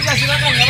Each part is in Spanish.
turunin aja, silakan, gak apa-apa.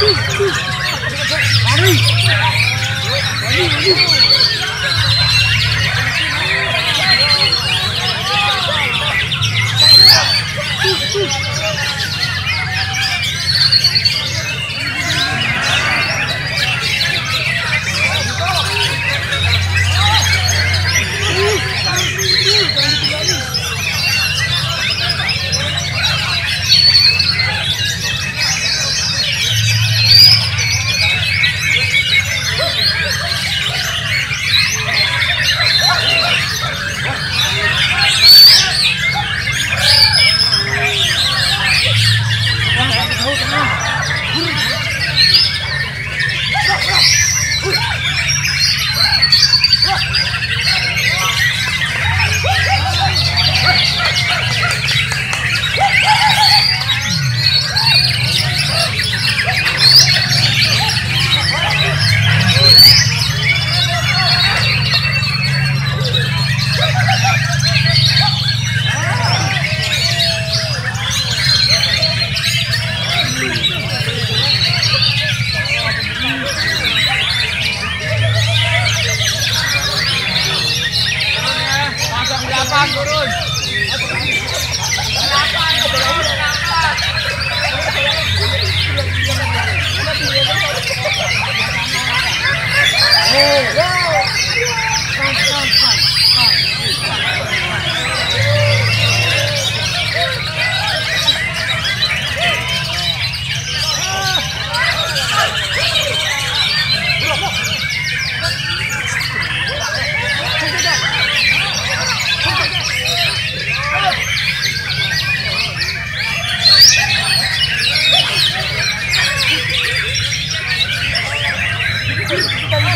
Please, please. 你是干